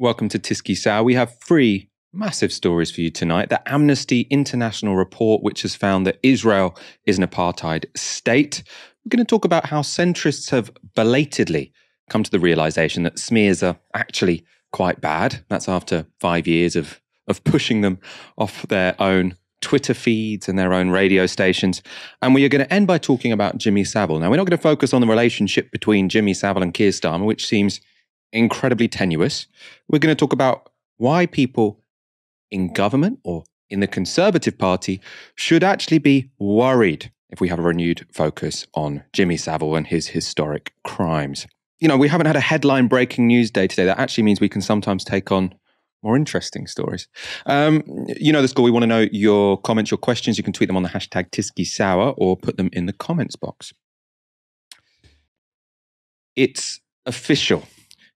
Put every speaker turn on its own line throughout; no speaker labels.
Welcome to Tysky Sour. We have three massive stories for you tonight. The Amnesty International report, which has found that Israel is an apartheid state. We're going to talk about how centrists have belatedly come to the realization that smears are actually quite bad. That's after five years of, of pushing them off their own Twitter feeds and their own radio stations. And we are going to end by talking about Jimmy Savile. Now, we're not going to focus on the relationship between Jimmy Savile and Keir Starmer, which seems incredibly tenuous. We're going to talk about why people in government or in the Conservative Party should actually be worried if we have a renewed focus on Jimmy Savile and his historic crimes. You know, we haven't had a headline breaking news day today. That actually means we can sometimes take on more interesting stories. Um, you know the score. We want to know your comments, your questions. You can tweet them on the hashtag Tysky Sour or put them in the comments box. It's official.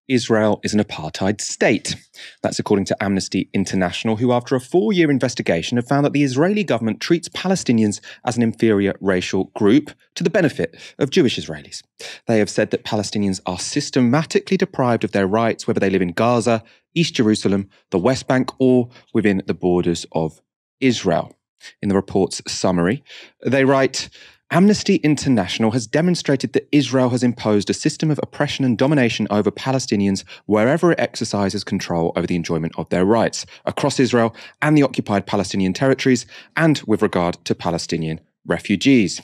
Israel is an apartheid state. That's according to Amnesty International, who, after a four year investigation, have found that the Israeli government treats Palestinians as an inferior racial group to the benefit of Jewish Israelis. They have said that Palestinians are systematically deprived of their rights, whether they live in Gaza, East Jerusalem, the West Bank, or within the borders of Israel. In the report's summary, they write Amnesty International has demonstrated that Israel has imposed a system of oppression and domination over Palestinians wherever it exercises control over the enjoyment of their rights across Israel and the occupied Palestinian territories, and with regard to Palestinian refugees.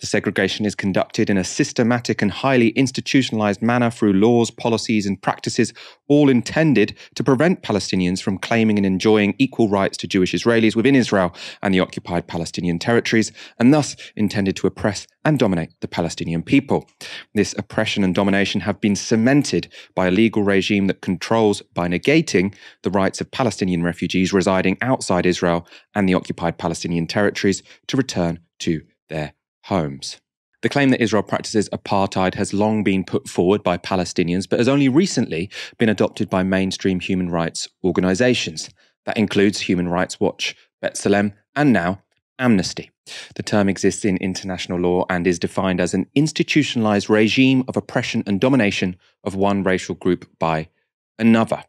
The segregation is conducted in a systematic and highly institutionalized manner through laws, policies, and practices, all intended to prevent Palestinians from claiming and enjoying equal rights to Jewish Israelis within Israel and the occupied Palestinian territories, and thus intended to oppress and dominate the Palestinian people. This oppression and domination have been cemented by a legal regime that controls, by negating, the rights of Palestinian refugees residing outside Israel and the occupied Palestinian territories to return to their homes. The claim that Israel practices apartheid has long been put forward by Palestinians, but has only recently been adopted by mainstream human rights organizations. That includes Human Rights Watch, B'Tselem, and now Amnesty. The term exists in international law and is defined as an institutionalized regime of oppression and domination of one racial group by another.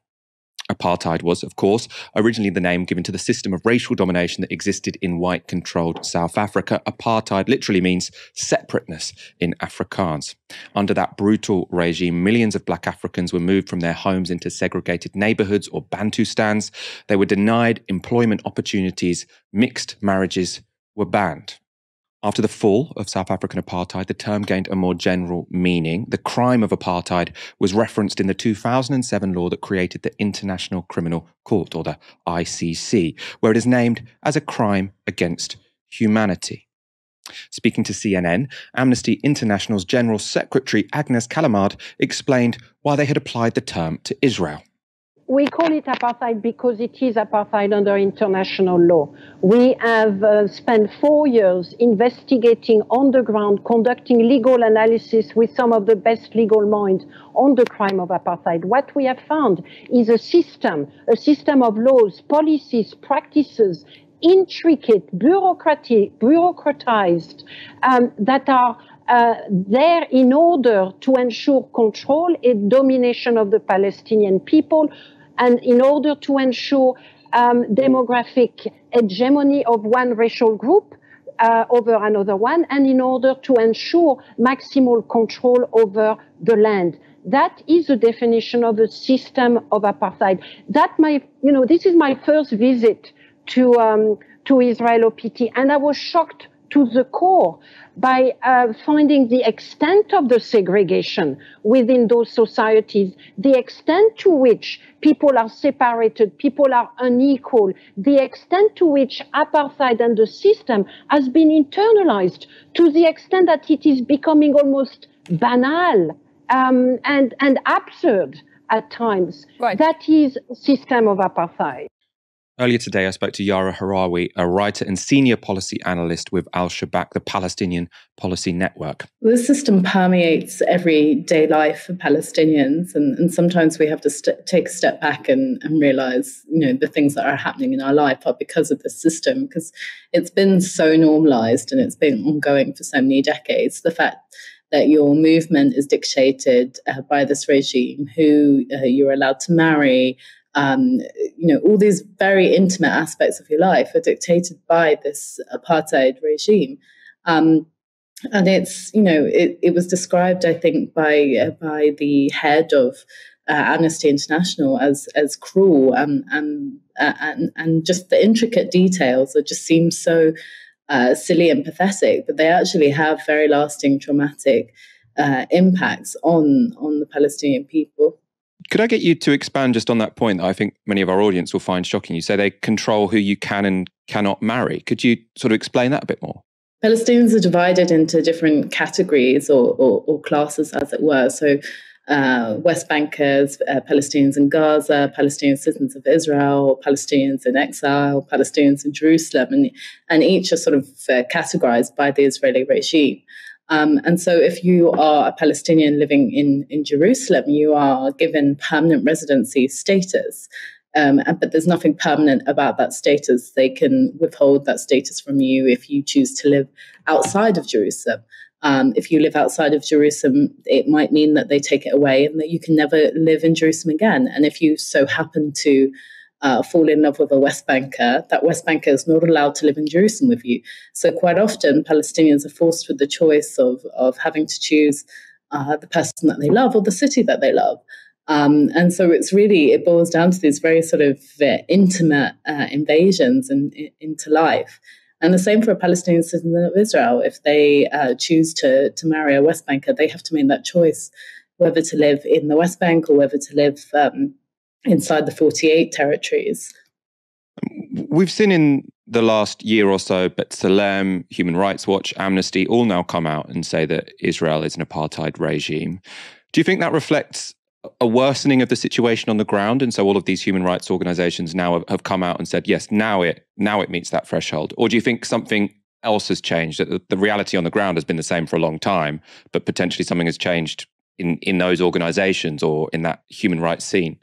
Apartheid was, of course, originally the name given to the system of racial domination that existed in white controlled South Africa. Apartheid literally means separateness in Afrikaans. Under that brutal regime, millions of black Africans were moved from their homes into segregated neighborhoods or Bantustans. They were denied employment opportunities, mixed marriages were banned. After the fall of South African apartheid, the term gained a more general meaning. The crime of apartheid was referenced in the 2007 law that created the International Criminal Court, or the ICC, where it is named as a crime against humanity. Speaking to CNN, Amnesty International's General Secretary Agnes Callamard explained why they had applied the term to Israel
we call it apartheid because it is apartheid under international law. We have uh, spent four years investigating on the ground, conducting legal analysis with some of the best legal minds on the crime of apartheid. What we have found is a system, a system of laws, policies, practices, intricate, bureaucratic, bureaucratized, um, that are uh, there in order to ensure control and domination of the Palestinian people, and in order to ensure um, demographic hegemony of one racial group uh, over another one, and in order to ensure maximal control over the land. That is the definition of a system of apartheid. That my, you know, this is my first visit to um, to Israel OPT, and I was shocked to the core by uh, finding the extent of the segregation within those societies, the extent to which people are separated, people are unequal, the extent to which apartheid and the system has been internalized to the extent that it is becoming almost banal um, and, and absurd at times. Right. That is system of apartheid.
Earlier today, I spoke to Yara Hawari, a writer and senior policy analyst with Al-Shabaka, the Palestinian Policy Network.
The system permeates everyday life for Palestinians, and, and sometimes we have to st- take a step back and, and realize, you know, the things that are happening in our life are because of the system, because it's been so normalized and it's been ongoing for so many decades. The fact that your movement is dictated uh, by this regime, who uh, you're allowed to marry. Um, you know, all these very intimate aspects of your life are dictated by this apartheid regime. Um, and it's, you know, it, it was described, I think, by uh, by the head of uh, Amnesty International as as cruel and and uh, and and just the intricate details that just seem so uh, silly and pathetic, but they actually have very lasting traumatic uh, impacts on on the Palestinian people.
Could I get you to expand just on that point that I think many of our audience will find shocking? You say they control who you can and cannot marry. Could you sort of explain that a bit more?
Palestinians are divided into different categories or, or, or classes, as it were. So uh, West Bankers, uh, Palestinians in Gaza, Palestinian citizens of Israel, Palestinians in exile, Palestinians in Jerusalem, and, and each are sort of uh, categorized by the Israeli regime. Um, and so, if you are a Palestinian living in, in Jerusalem, you are given permanent residency status. Um, but there's nothing permanent about that status. They can withhold that status from you if you choose to live outside of Jerusalem. Um, if you live outside of Jerusalem, it might mean that they take it away and that you can never live in Jerusalem again. And if you so happen to uh, fall in love with a West Banker, that West Banker is not allowed to live in Jerusalem with you. So quite often, Palestinians are forced with the choice of of having to choose uh, the person that they love or the city that they love. Um, and so it's really it boils down to these very sort of uh, intimate uh, invasions in, in, into life. And the same for a Palestinian citizen of Israel. If they uh, choose to, to marry a West Banker, they have to make that choice whether to live in the West Bank or whether to live um, inside the 48 territories.
We've seen in the last year or so, B'Tselem, Human Rights Watch, Amnesty all now come out and say that Israel is an apartheid regime. Do you think that reflects a worsening of the situation on the ground and so all of these human rights organizations now have, come out and said yes now it now it meets that threshold or do you think something else has changed that the, the reality on the ground has been the same for a long time but potentially something has changed in in those organizations or in that human rights scene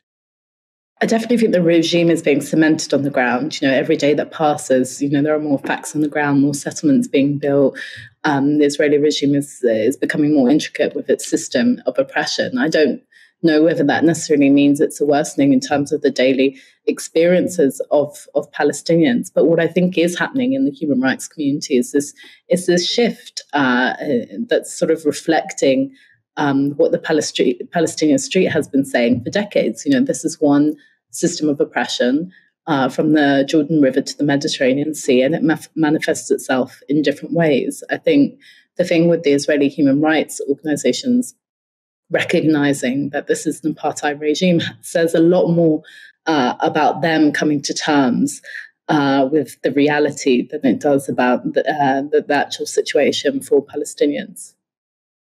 I definitely think the regime is being cemented on the ground. You know, every day that passes, you know, there are more facts on the ground, more settlements being built. Um, the Israeli regime is is becoming more intricate with its system of oppression. I don't know whether that necessarily means it's a worsening in terms of the daily experiences of, of Palestinians. But what I think is happening in the human rights community is this is this shift uh, that's sort of reflecting um, what the Palestinian street has been saying for decades. You know, this is one system of oppression. Uh, from the Jordan River to the Mediterranean Sea, and it manifests itself in different ways. I think the thing with the Israeli human rights organizations recognizing that this is an apartheid regime says a lot more uh, about them coming to terms uh, with the reality than it does about the, uh, the, the actual situation for Palestinians.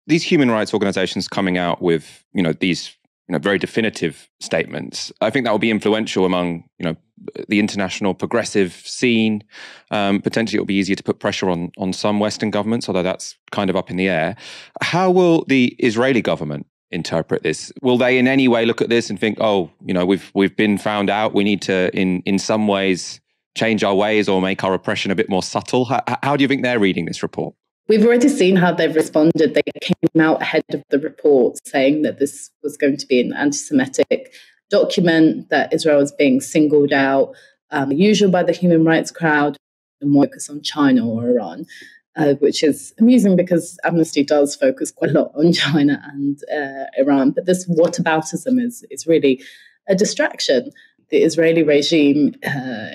These human rights organizations coming out with, you know, these you know very definitive statements. I think that will be influential among you know the international progressive scene. Um, potentially, it will be easier to put pressure on on some Western governments, although that's kind of up in the air. How will the Israeli government interpret this? Will they in any way look at this and think, oh, you know, we've we've been found out. We need to in in some ways change our ways or make our oppression a bit more subtle? How, how do you think they're reading this report?
We've already seen how they've responded. They came out ahead of the report saying that this was going to be an anti Semitic document, that Israel was being singled out, um, usual by the human rights crowd, and focus on China or Iran. Uh, which is amusing because Amnesty does focus quite a lot on China and uh, Iran. But this whataboutism is, is really a distraction. The Israeli regime uh,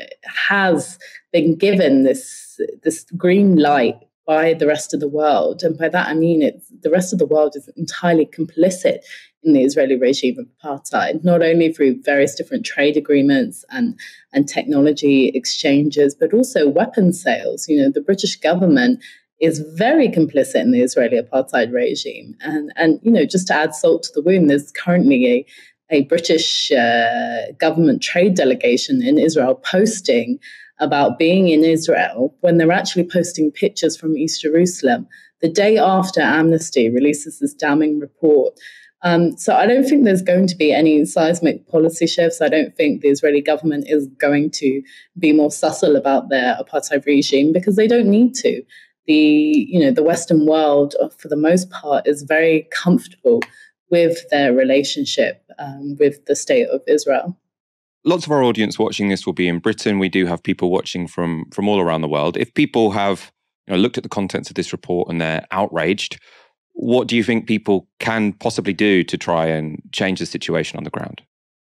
has been given this, this green light by the rest of the world. And by that, I mean it, the rest of the world is entirely complicit in the Israeli regime of apartheid, not only through various different trade agreements and, and technology exchanges, but also weapon sales. You know, the British government is very complicit in the Israeli apartheid regime. And, and you know, just to add salt to the wound, there's currently a, a British uh, government trade delegation in Israel posting about being in Israel when they're actually posting pictures from East Jerusalem the day after Amnesty releases this damning report. Um, so I don't think there's going to be any seismic policy shifts. I don't think the Israeli government is going to be more subtle about their apartheid regime because they don't need to. the you know the Western world, uh, for the most part, is very comfortable with their relationship um, with the state of Israel.
Lots of our audience watching this will be in Britain. We do have people watching from from all around the world. If people have you know, looked at the contents of this report and they're outraged, what do you think people can possibly do to try and change the situation on the ground?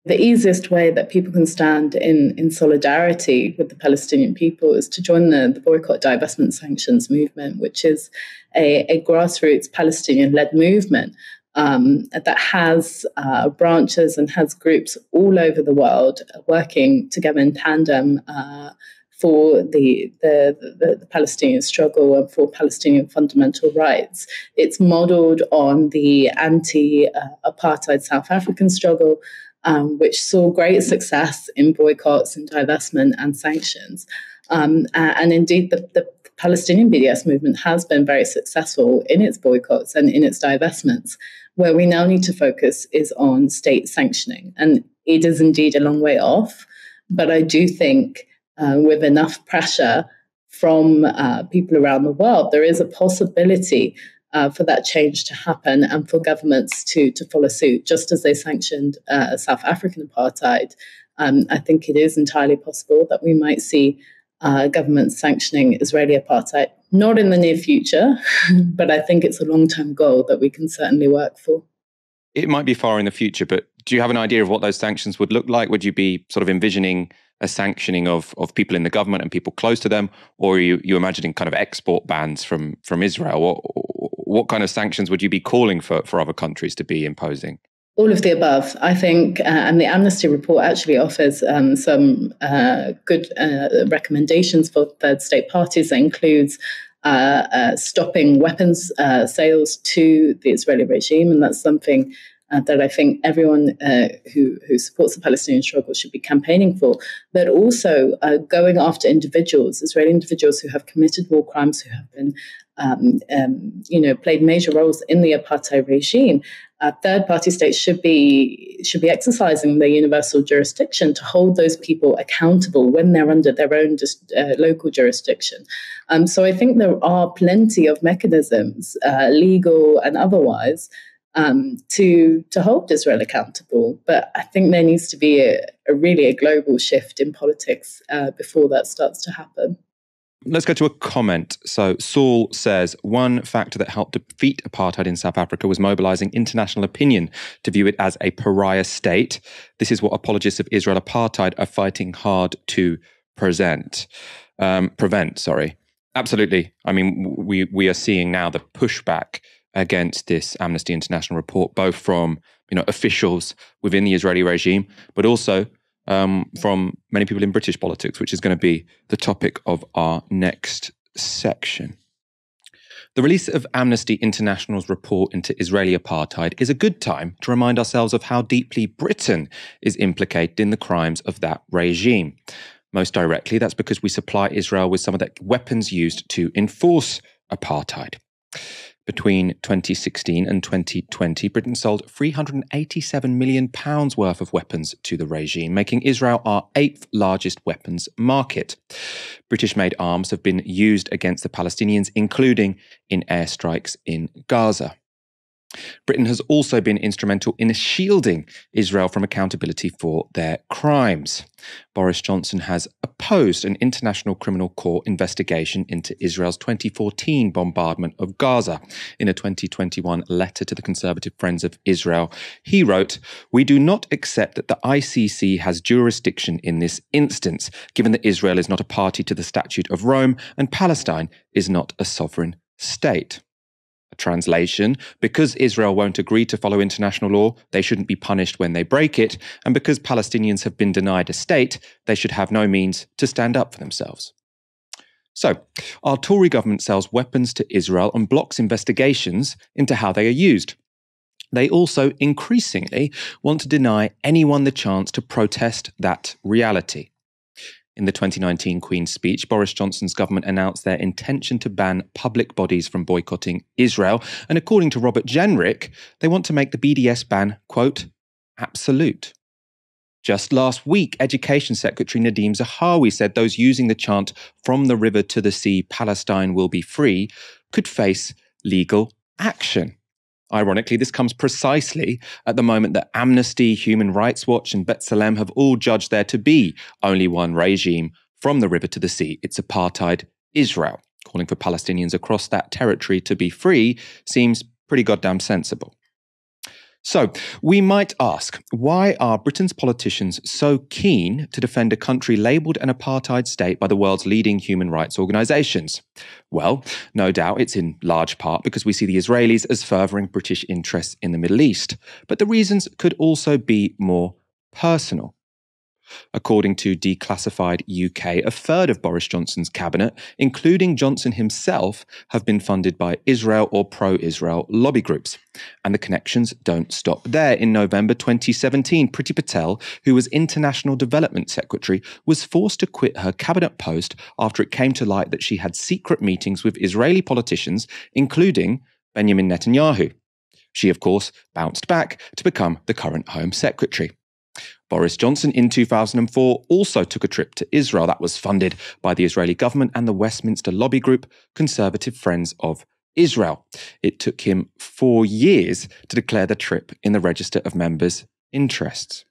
The easiest way that people can stand in, in solidarity with the Palestinian people is to join the, the Boycott, Divestment, Sanctions movement, which is a, a grassroots Palestinian led movement um, that has uh, branches and has groups all over the world working together in tandem uh, for the, the, the, the, Palestinian struggle and for Palestinian fundamental rights. It's modeled on the anti apartheid South African struggle, um, which saw great success in boycotts and divestment and sanctions. Um, and indeed, the, the Palestinian BDS movement has been very successful in its boycotts and in its divestments. Where we now need to focus is on state sanctioning. And it is indeed a long way off. But I do think uh, with enough pressure from uh, people around the world, there is a possibility uh, for that change to happen and for governments to to follow suit, just as they sanctioned uh, South African apartheid. Um, I think it is entirely possible that we might see uh, governments sanctioning Israeli apartheid. Not in the near future, but I think it's a long term goal that we can certainly work for.
It might be far in the future, but do you have an idea of what those sanctions would look like? Would you be sort of envisioning a sanctioning of of people in the government and people close to them, or are you you imagining kind of export bans from from Israel? What what kind of sanctions would you be calling for for other countries to be imposing?
All of the above, I think, uh, and the Amnesty report actually offers um, some uh, good uh, recommendations for third state parties. That includes uh, uh, stopping weapons uh, sales to the Israeli regime, and that's something uh, that I think everyone uh, who, who supports the Palestinian struggle should be campaigning for, but also uh, going after individuals, Israeli individuals who have committed war crimes, who have been, um, um, you know, played major roles in the apartheid regime. Uh, third-party states should be should be exercising their universal jurisdiction to hold those people accountable when they're under their own just, uh, local jurisdiction. Um, so I think there are plenty of mechanisms, uh, legal and otherwise, um, to to hold Israel accountable. But I think there needs to be a, a really a global shift in politics uh, before that starts to happen.
Let's go to a comment. So, Saul says one factor that helped defeat apartheid in South Africa was mobilizing international opinion to view it as a pariah state. This is what apologists of Israel apartheid are fighting hard to present, um, prevent. Sorry, absolutely. I mean, we we are seeing now the pushback against this Amnesty International report, both from you know officials within the Israeli regime, but also um, from many people in British politics, which is going to be the topic of our next section. The release of Amnesty International's report into Israeli apartheid is a good time to remind ourselves of how deeply Britain is implicated in the crimes of that regime. Most directly, that's because we supply Israel with some of the weapons used to enforce apartheid. Between 2016 and 2020, Britain sold 387 million pounds worth of weapons to the regime, making Israel our eighth largest weapons market. British made arms have been used against the Palestinians, including in airstrikes in Gaza. Britain has also been instrumental in shielding Israel from accountability for their crimes. Boris Johnson has opposed an international criminal court investigation into Israel's 2014 bombardment of Gaza. In a 2021 letter to the Conservative Friends of Israel, he wrote, We do not accept that the ICC has jurisdiction in this instance, given that Israel is not a party to the Statute of Rome and Palestine is not a sovereign state. Translation Because Israel won't agree to follow international law, they shouldn't be punished when they break it, and because Palestinians have been denied a state, they should have no means to stand up for themselves. So, our Tory government sells weapons to Israel and blocks investigations into how they are used. They also increasingly want to deny anyone the chance to protest that reality. In the 2019 Queen's speech, Boris Johnson's government announced their intention to ban public bodies from boycotting Israel. And according to Robert Jenrick, they want to make the BDS ban, quote, absolute. Just last week, Education Secretary Nadhim Zahawi said those using the chant, From the River to the Sea, Palestine will be free, could face legal action. Ironically, this comes precisely at the moment that Amnesty, Human Rights Watch, and B'Tselem have all judged there to be only one regime from the river to the sea. It's apartheid Israel. Calling for Palestinians across that territory to be free seems pretty goddamn sensible. So, we might ask why are Britain's politicians so keen to defend a country labelled an apartheid state by the world's leading human rights organisations? Well, no doubt it's in large part because we see the Israelis as furthering British interests in the Middle East. But the reasons could also be more personal. According to Declassified UK, a third of Boris Johnson's cabinet, including Johnson himself, have been funded by Israel or pro Israel lobby groups. And the connections don't stop there. In November 2017, Priti Patel, who was International Development Secretary, was forced to quit her cabinet post after it came to light that she had secret meetings with Israeli politicians, including Benjamin Netanyahu. She, of course, bounced back to become the current Home Secretary. Boris Johnson in 2004 also took a trip to Israel that was funded by the Israeli government and the Westminster lobby group Conservative Friends of Israel. It took him four years to declare the trip in the register of members' interests.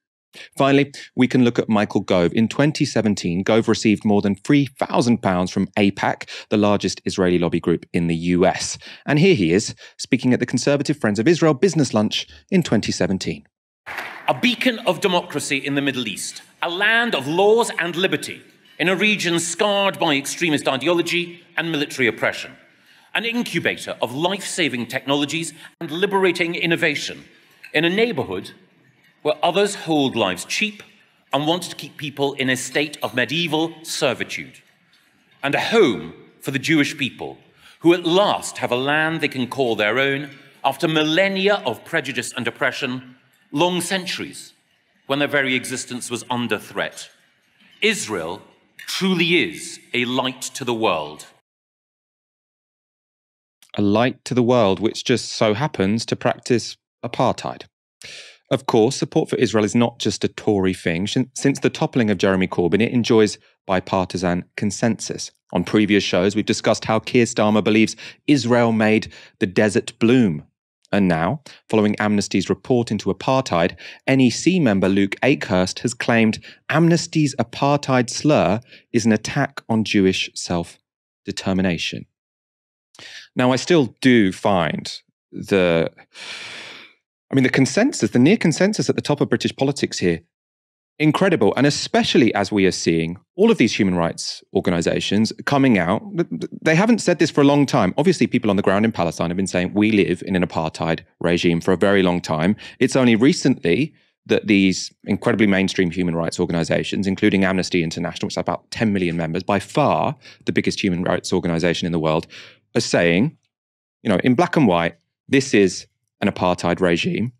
Finally, we can look at Michael Gove. In 2017, Gove received more than £3,000 from AIPAC, the largest Israeli lobby group in the US. And here he is, speaking at the Conservative Friends of Israel business lunch in 2017
a beacon of democracy in the Middle East, a land of laws and liberty in a region scarred by extremist ideology and military oppression, an incubator of life saving technologies and liberating innovation in a neighborhood where others hold lives cheap and want to keep people in a state of medieval servitude, and a home for the Jewish people who at last have a land they can call their own after millennia of prejudice and oppression long centuries when their very existence was under threat. Israel truly is a light to the world.
A light to the world, which just so happens to practice apartheid. Of course, support for Israel is not just a Tory thing. Since the toppling of Jeremy Corbyn, it enjoys bipartisan consensus. On previous shows, we've discussed how Keir Starmer believes Israel made the desert bloom and now, following Amnesty's report into apartheid, NEC member Luke Akehurst has claimed Amnesty's apartheid slur is an attack on Jewish self determination. Now, I still do find the I mean, the consensus, the near consensus at the top of British politics here incredible. And especially as we are seeing all of these human rights organizations coming out, they haven't said this for a long time. Obviously, people on the ground in Palestine have been saying we live in an apartheid regime for a very long time. It's only recently that these incredibly mainstream human rights organizations, including Amnesty International, which has about 10 million members, by far the biggest human rights organization in the world, are saying, you know, in black and white, this is an apartheid regime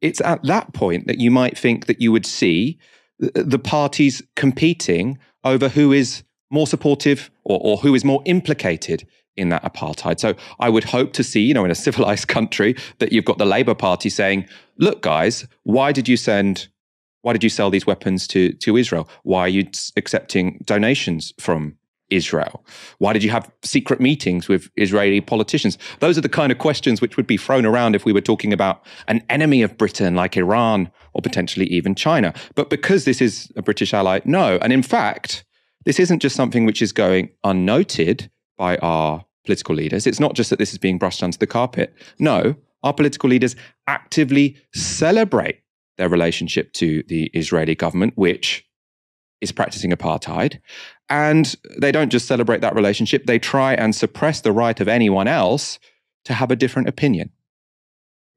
it's at that point that you might think that you would see the parties competing over who is more supportive or, or who is more implicated in that apartheid. So I would hope to see, you know, in a civilized country that you've got the Labour Party saying, look, guys, why did you send why did you sell these weapons to to Israel? Why are you accepting donations from Israel? Why did you have secret meetings with Israeli politicians? Those are the kind of questions which would be thrown around if we were talking about an enemy of Britain like Iran or potentially even China. But because this is a British ally, no. And in fact, this isn't just something which is going unnoted by our political leaders. It's not just that this is being brushed under the carpet. No, our political leaders actively celebrate their relationship to the Israeli government, which is practicing apartheid. And they don't just celebrate that relationship, they try and suppress the right of anyone else to have a different opinion.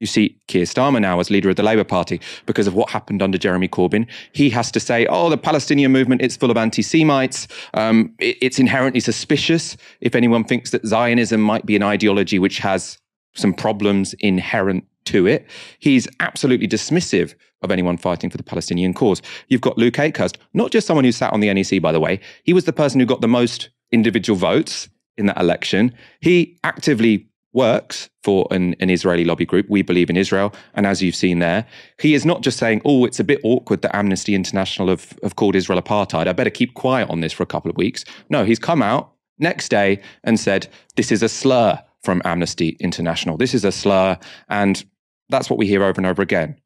You see, Keir Starmer now as leader of the Labour Party, because of what happened under Jeremy Corbyn, he has to say, oh, the Palestinian movement, it's full of anti Semites. Um, it, it's inherently suspicious if anyone thinks that Zionism might be an ideology which has some problems inherent to it. He's absolutely dismissive of anyone fighting for the Palestinian cause. You've got Luke Akehurst, not just someone who sat on the NEC, by the way. He was the person who got the most individual votes in that election. He actively works for an, an, Israeli lobby group. We believe in Israel. And as you've seen there, he is not just saying, oh, it's a bit awkward that Amnesty International have, have called Israel apartheid. I better keep quiet on this for a couple of weeks. No, he's come out next day and said, this is a slur from Amnesty International. This is a slur. And that's what we hear over and over again.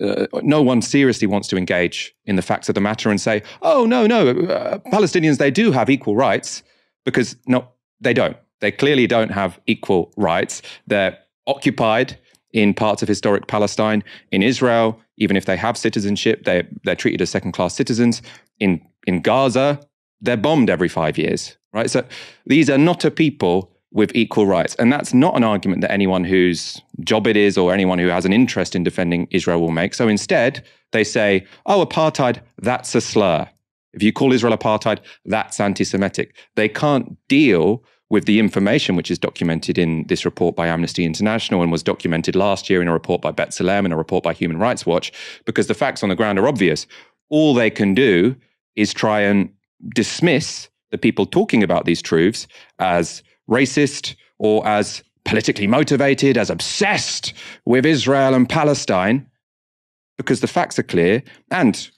Uh, no one seriously wants to engage in the facts of the matter and say, oh, no, no, uh, Palestinians, they do have equal rights, because no, they don't. They clearly don't have equal rights. They're occupied in parts of historic Palestine. In Israel, even if they have citizenship, they, they're treated as second class citizens. In, in Gaza, they're bombed every five years, right? So these are not a people with equal rights. And that's not an argument that anyone whose job it is or anyone who has an interest in defending Israel will make. So instead, they say, oh, apartheid, that's a slur. If you call Israel apartheid, that's anti Semitic. They can't deal with the information which is documented in this report by Amnesty International and was documented last year in a report by B'Tselem and a report by Human Rights Watch, because the facts on the ground are obvious. All they can do is try and dismiss the people talking about these truths as racist or as politically motivated, as obsessed with Israel and Palestine, because the facts are clear. And,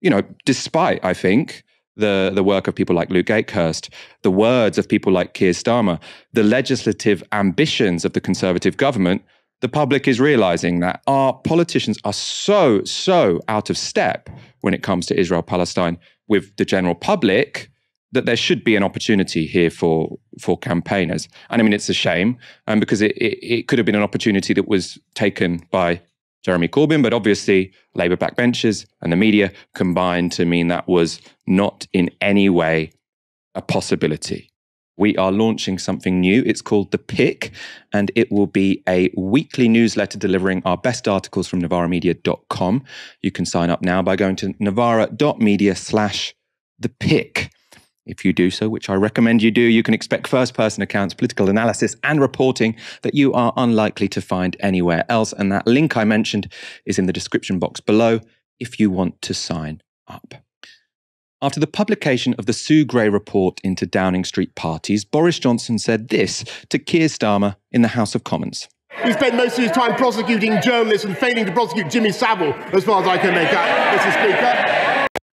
you know, despite, I think, the, the work of people like Luke Akehurst, the words of people like Keir Starmer, the legislative ambitions of the Conservative government, the public is realizing that our politicians are so, so out of step when it comes to Israel Palestine with the general public that there should be an opportunity here for for campaigners. And I mean, it's a shame um, because it, it, it could have been an opportunity that was taken by Jeremy Corbyn, but obviously Labour backbenchers and the media combined to mean that was not in any way a possibility. We are launching something new. It's called The Pick, and it will be a weekly newsletter delivering our best articles from novaramedia.com. You can sign up now by going to novara.media slash the pick. If you do so, which I recommend you do, you can expect first person accounts, political analysis, and reporting that you are unlikely to find anywhere else. And that link I mentioned is in the description box below if you want to sign up. After the publication of the Sue Gray report into Downing Street parties, Boris Johnson said this to Keir Starmer in the House of Commons.
He spent most of his time prosecuting journalists and failing to prosecute Jimmy Savile, as far as I can make out, Mr. Speaker.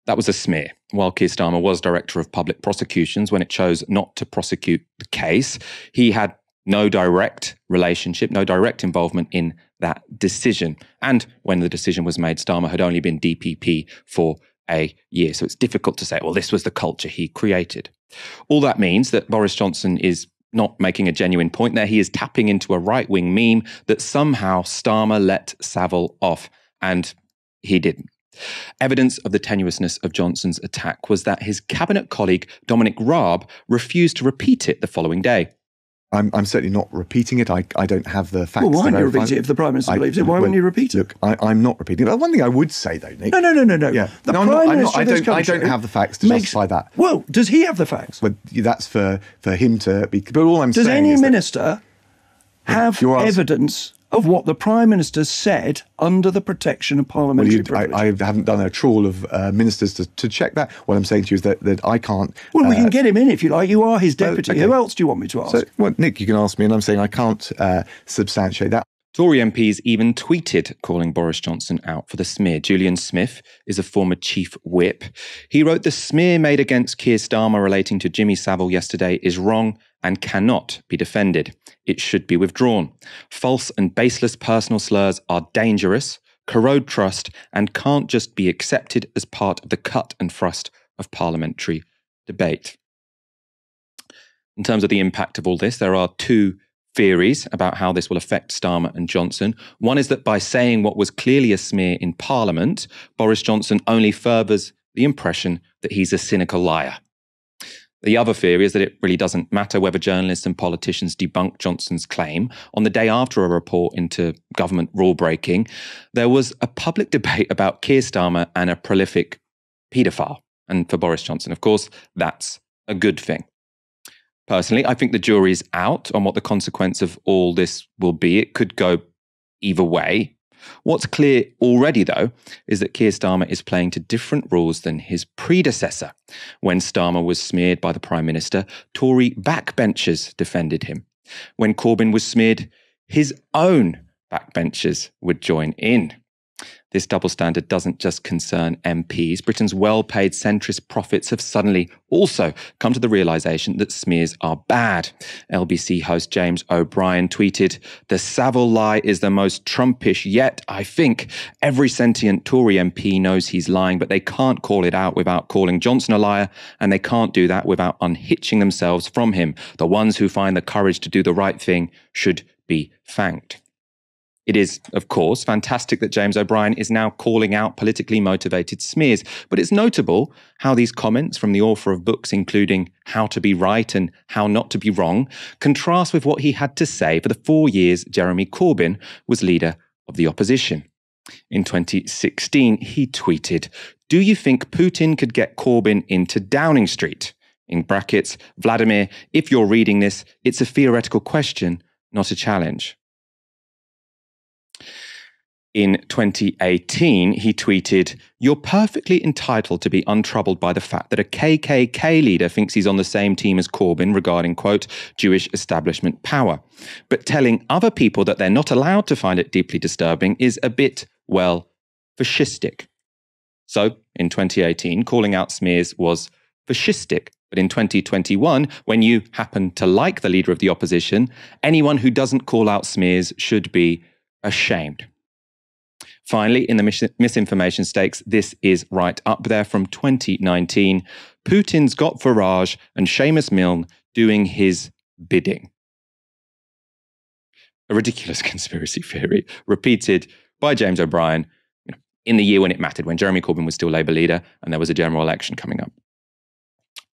That was a smear. While Keir Starmer was Director of Public Prosecutions, when it chose not to prosecute the case, he had no direct relationship, no direct involvement in that decision. And when the decision was made, Starmer had only been DPP for a year. So it's difficult to say, well, this was the culture he created. All that means that Boris Johnson is not making a genuine point there. He is tapping into a right wing meme that somehow Starmer let Savile off. And he didn't. Evidence of the tenuousness of Johnson's attack was that his cabinet colleague Dominic Raab refused to repeat it the following day.
I'm, I'm certainly not repeating it. I, I don't have the facts.
Well, why don't you repeat it if the Prime Minister I, believes it? Why well, wouldn't you repeat
it? Look, I, am not repeating it. One thing I would say, though, Nick.
No, no, no, no, no.
Yeah.
The
no,
Prime
I'm not,
Minister
I'm not, I, don't, I don't have the facts to makes, justify that.
Well, does he have the facts?
But that's for, for him to be. But all I'm
does
saying is Does any
minister have evidence of what the Prime Minister said under the protection of parliamentary
well, you, I, I, haven't done a trawl of uh, ministers to, to check that. What I'm saying to you is that, that I can't.
Well, uh, we can get him in if you like. You are his deputy. okay. Who else do you want me to ask? So,
well, Nick, you can ask me, and I'm saying I can't uh, substantiate that.
Tory MPs even tweeted calling Boris Johnson out for the smear. Julian Smith is a former chief whip. He wrote, The smear made against Keir Starmer relating to Jimmy Savile yesterday is wrong and cannot be defended. It should be withdrawn. False and baseless personal slurs are dangerous, corrode trust, and can't just be accepted as part of the cut and thrust of parliamentary debate. In terms of the impact of all this, there are two theories about how this will affect Starmer and Johnson. One is that by saying what was clearly a smear in Parliament, Boris Johnson only furthers the impression that he's a cynical liar. The other theory is that it really doesn't matter whether journalists and politicians debunk Johnson's claim. On the day after a report into government rule breaking, there was a public debate about Keir Starmer and a prolific paedophile. And for Boris Johnson, of course, that's a good thing. Personally, I think the jury's out on what the consequence of all this will be. It could go either way. What's clear already, though, is that Keir Starmer is playing to different rules than his predecessor. When Starmer was smeared by the Prime Minister, Tory backbenchers defended him. When Corbyn was smeared, his own backbenchers would join in. This double standard doesn't just concern MPs. Britain's well paid centrist prophets have suddenly also come to the realization that smears are bad. LBC host James O'Brien tweeted The Savile lie is the most Trumpish yet, I think. Every sentient Tory MP knows he's lying, but they can't call it out without calling Johnson a liar, and they can't do that without unhitching themselves from him. The ones who find the courage to do the right thing should be thanked. It is, of course, fantastic that James O'Brien is now calling out politically motivated smears, but it's notable how these comments from the author of books including How to Be Right and How Not to Be Wrong contrast with what he had to say for the four years Jeremy Corbyn was leader of the opposition. In 2016, he tweeted, Do you think Putin could get Corbyn into Downing Street? In brackets, Vladimir, if you're reading this, it's a theoretical question, not a challenge. In 2018, he tweeted, You're perfectly entitled to be untroubled by the fact that a KKK leader thinks he's on the same team as Corbyn regarding, quote, Jewish establishment power. But telling other people that they're not allowed to find it deeply disturbing is a bit, well, fascistic. So, in 2018, calling out smears was fascistic. But in 2021, when you happen to like the leader of the opposition, anyone who doesn't call out smears should be ashamed. Finally, in the mis- misinformation stakes, this is right up there from 2019. Putin's got Farage and Seamus Milne doing his bidding. A ridiculous conspiracy theory repeated by James O'Brien you know, in the year when it mattered, when Jeremy Corbyn was still Labour leader and there was a general election coming up.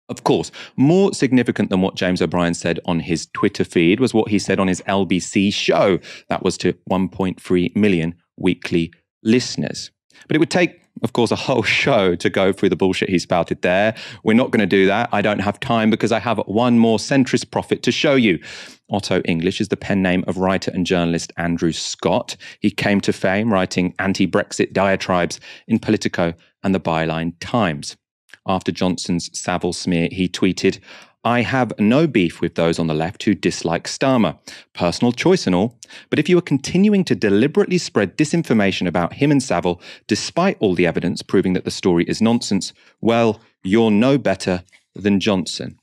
Of course, more significant than what James O'Brien said on his Twitter feed was what he said on his LBC show. That was to 1.3 million weekly listeners. But it would take, of course, a whole show to go through the bullshit he spouted there. We're not going to do that. I don't have time because I have one more centrist prophet to show you. Otto English is the pen name of writer and journalist Andrew Scott. He came to fame writing anti Brexit diatribes in Politico and the Byline Times. After Johnson's Savile smear, he tweeted, I have no beef with those on the left who dislike Starmer. Personal choice and all. But if you are continuing to deliberately spread disinformation about him and Savile, despite all the evidence proving that the story is nonsense, well, you're no better than Johnson.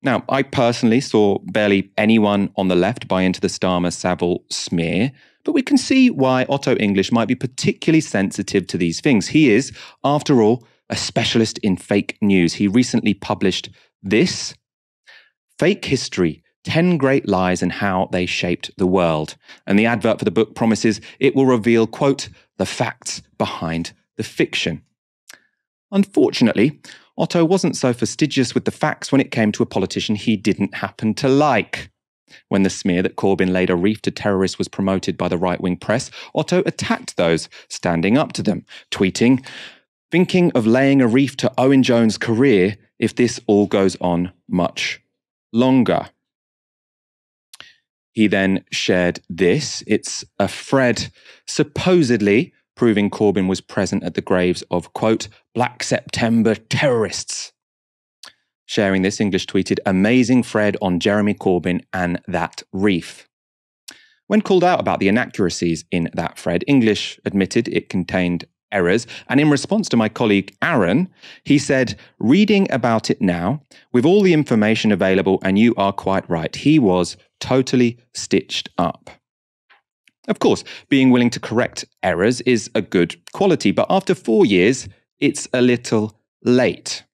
Now, I personally saw barely anyone on the left buy into the Starmer Savile smear, but we can see why Otto English might be particularly sensitive to these things. He is, after all, a specialist in fake news. He recently published this Fake History 10 Great Lies and How They Shaped the World. And the advert for the book promises it will reveal, quote, the facts behind the fiction. Unfortunately, Otto wasn't so fastidious with the facts when it came to a politician he didn't happen to like. When the smear that Corbyn laid a reef to terrorists was promoted by the right wing press, Otto attacked those standing up to them, tweeting, Thinking of laying a reef to Owen Jones' career if this all goes on much longer. He then shared this. It's a Fred supposedly proving Corbyn was present at the graves of, quote, Black September terrorists. Sharing this, English tweeted, amazing Fred on Jeremy Corbyn and that reef. When called out about the inaccuracies in that Fred, English admitted it contained errors. And in response to my colleague Aaron, he said, reading about it now, with all the information available, and you are quite right, he was totally stitched up. Of course, being willing to correct errors is a good quality, but after four years, it's a little late.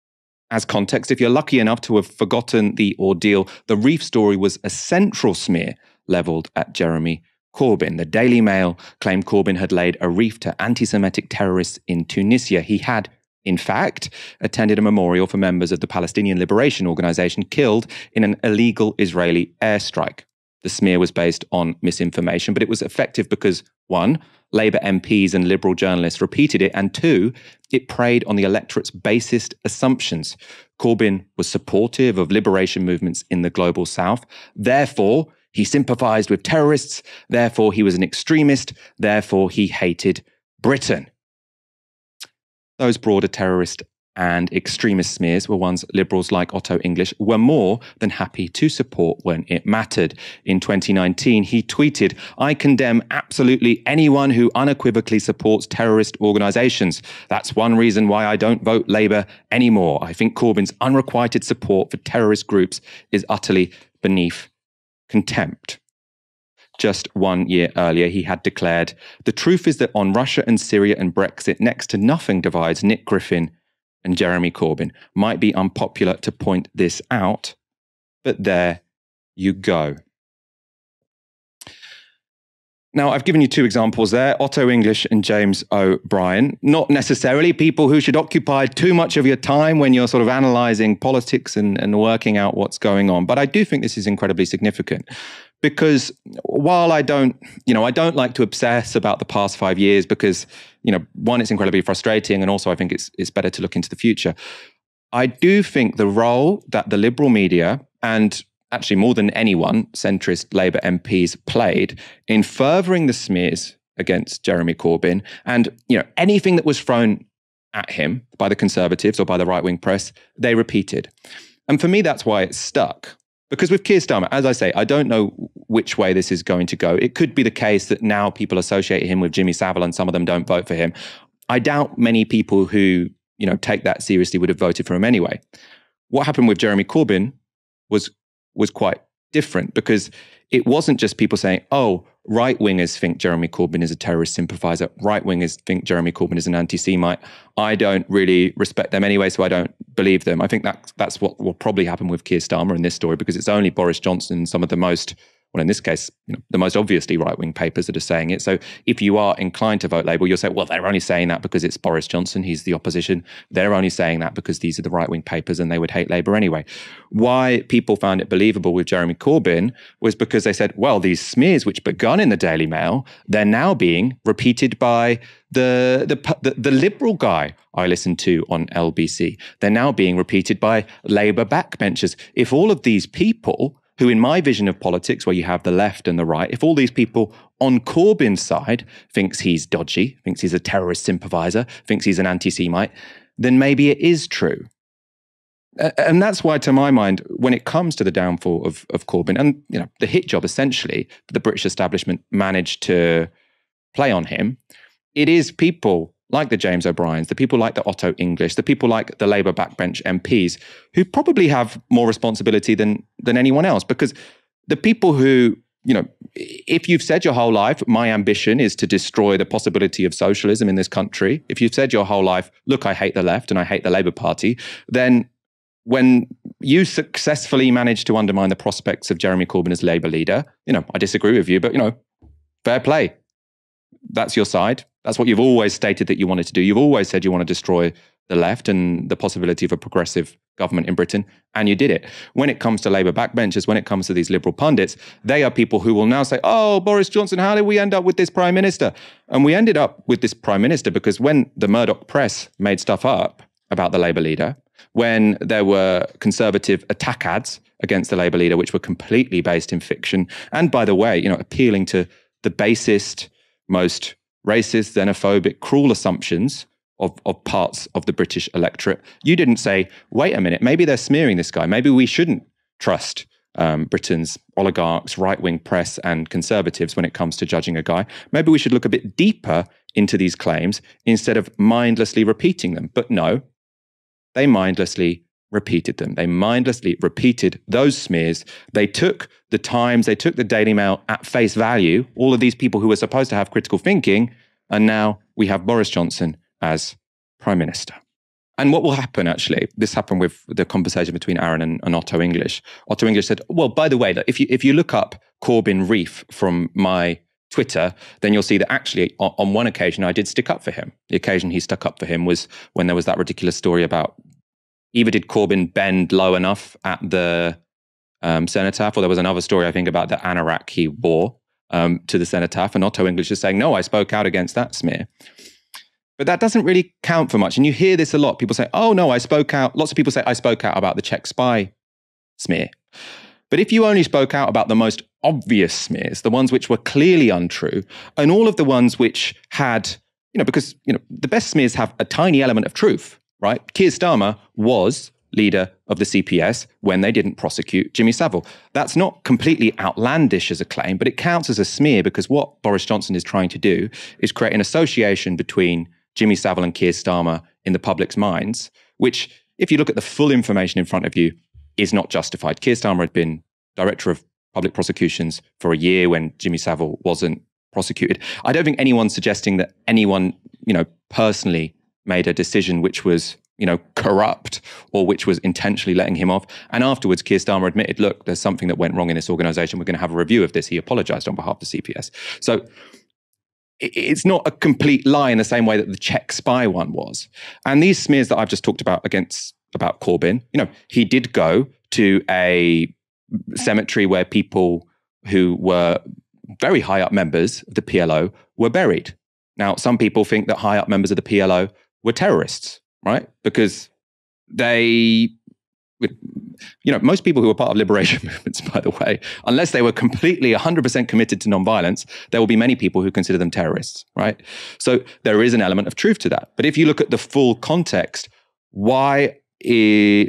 As context, if you're lucky enough to have forgotten the ordeal, the Reef story was a central smear levelled at Jeremy Corbyn. The Daily Mail claimed Corbyn had laid a reef to anti Semitic terrorists in Tunisia. He had, in fact, attended a memorial for members of the Palestinian Liberation Organization killed in an illegal Israeli airstrike. The smear was based on misinformation, but it was effective because, one, Labour MPs and Liberal journalists repeated it, and two, it preyed on the electorate's basest assumptions. Corbyn was supportive of liberation movements in the global south. Therefore, he sympathized with terrorists, therefore, he was an extremist, therefore, he hated Britain. Those broader terrorist and extremist smears were ones liberals like Otto English were more than happy to support when it mattered. In 2019, he tweeted, I condemn absolutely anyone who unequivocally supports terrorist organizations. That's one reason why I don't vote Labour anymore. I think Corbyn's unrequited support for terrorist groups is utterly beneath contempt. Just one year earlier, he had declared, The truth is that on Russia and Syria and Brexit, next to nothing divides Nick Griffin and Jeremy Corbyn. Might be unpopular to point this out, but there you go. Now, I've given you two examples there Otto English and James O'Brien. Not necessarily people who should occupy too much of your time when you're sort of analyzing politics and, and working out what's going on. But I do think this is incredibly significant because while I don't, you know, I don't like to obsess about the past five years because, you know, one, it's incredibly frustrating, and also I think it's it's better to look into the future. I do think the role that the liberal media and actually more than anyone, centrist Labour MPs played in furthering the smears against Jeremy Corbyn and you know anything that was thrown at him by the Conservatives or by the right wing press, they repeated. And for me, that's why it's stuck. Because with Keir Starmer, as I say, I don't know which way this is going to go. It could be the case that now people associate him with Jimmy Savile and some of them don't vote for him. I doubt many people who, you know, take that seriously would have voted for him anyway. What happened with Jeremy Corbyn was was quite different because it wasn't just people saying, oh, right wingers think Jeremy Corbyn is a terrorist sympathizer. Right wingers think Jeremy Corbyn is an anti Semite. I don't really respect them anyway, so I don't believe them. I think that, that's what will probably happen with Keir Starmer in this story because it's only Boris Johnson, some of the most well, in this case, you know, the most obviously right wing papers that are saying it. So if you are inclined to vote Labour, you'll say, well, they're only saying that because it's Boris Johnson. He's the opposition. They're only saying that because these are the right wing papers and they would hate Labour anyway. Why people found it believable with Jeremy Corbyn was because they said, well, these smears which begun in the Daily Mail, they're now being repeated by the, the, the, the liberal guy I listened to on LBC. They're now being repeated by Labour backbenchers. If all of these people who, in my vision of politics, where you have the left and the right, if all these people on Corbyn's side thinks he's dodgy, thinks he's a terrorist sympathizer, thinks he's an anti-Semite, then maybe it is true. And that's why, to my mind, when it comes to the downfall of, of Corbyn and you know the hit job essentially the British establishment managed to play on him, it is people like the James O'Briens, the people like the Otto English, the people like the Labour backbench MPs, who probably have more responsibility than than anyone else. Because the people who, you know, if you've said your whole life, my ambition is to destroy the possibility of socialism in this country, if you've said your whole life, look, I hate the left and I hate the Labour Party, then when you successfully manage to undermine the prospects of Jeremy Corbyn as Labour leader, you know, I disagree with you, but you know, fair play. That's your side that's what you've always stated that you wanted to do. You've always said you want to destroy the left and the possibility of a progressive government in Britain, and you did it. When it comes to Labour backbenchers, when it comes to these liberal pundits, they are people who will now say, Oh, Boris Johnson, how did we end up with this prime minister? And we ended up with this prime minister because when the Murdoch press made stuff up about the Labour leader, when there were conservative attack ads against the Labour leader, which were completely based in fiction, and by the way, you know, appealing to the basest, most racist, xenophobic, cruel assumptions of, of parts of the British electorate. You didn't say, wait a minute, maybe they're smearing this guy. Maybe we shouldn't trust um, Britain's oligarchs, right wing press, and conservatives when it comes to judging a guy. Maybe we should look a bit deeper into these claims instead of mindlessly repeating them. But no, they mindlessly repeated them. They mindlessly repeated those smears. They took the Times, they took the Daily Mail at face value, all of these people who were supposed to have critical thinking, and now we have Boris Johnson as Prime Minister. And what will happen actually? This happened with the conversation between Aaron and, and Otto English. Otto English said, Well, by the way, if you if you look up Corbyn Reef from my Twitter, then you'll see that actually on, on one occasion I did stick up for him. The occasion he stuck up for him was when there was that ridiculous story about either did Corbyn bend low enough at the um, cenotaph, or there was another story I think about the anorak he wore um, to the cenotaph, and Otto English is saying, "No, I spoke out against that smear." But that doesn't really count for much, and you hear this a lot. People say, "Oh no, I spoke out." Lots of people say, "I spoke out about the Czech spy smear." But if you only spoke out about the most obvious smears, the ones which were clearly untrue, and all of the ones which had, you know, because you know the best smears have a tiny element of truth right? Keir Starmer was leader of the CPS when they didn't prosecute Jimmy Savile. That's not completely outlandish as a claim, but it counts as a smear because what Boris Johnson is trying to do is create an association between Jimmy Savile and Keir Starmer in the public's minds, which, if you look at the full information in front of you, is not justified. Keir Starmer had been director of public prosecutions for a year when Jimmy Savile wasn't prosecuted. I don't think anyone's suggesting that anyone, you know, personally made a decision which was, you know, corrupt or which was intentionally letting him off. And afterwards, Keir Starmer admitted, look, there's something that went wrong in this organization. We're going to have a review of this. He apologized on behalf of the CPS. So it's not a complete lie in the same way that the Czech spy one was. And these smears that I've just talked about against about Corbyn, you know, he did go to a cemetery where people who were very high up members of the PLO were buried. Now, some people think that high up members of the PLO were terrorists, right? Because they, you know, most people who are part of liberation movements, by the way, unless they were completely 100% committed to nonviolence, there will be many people who consider them terrorists, right? So there is an element of truth to that. But if you look at the full context, why is,